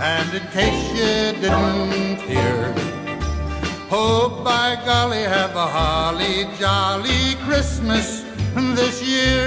And in case you didn't hear, oh, by golly, have a holly jolly Christmas this year.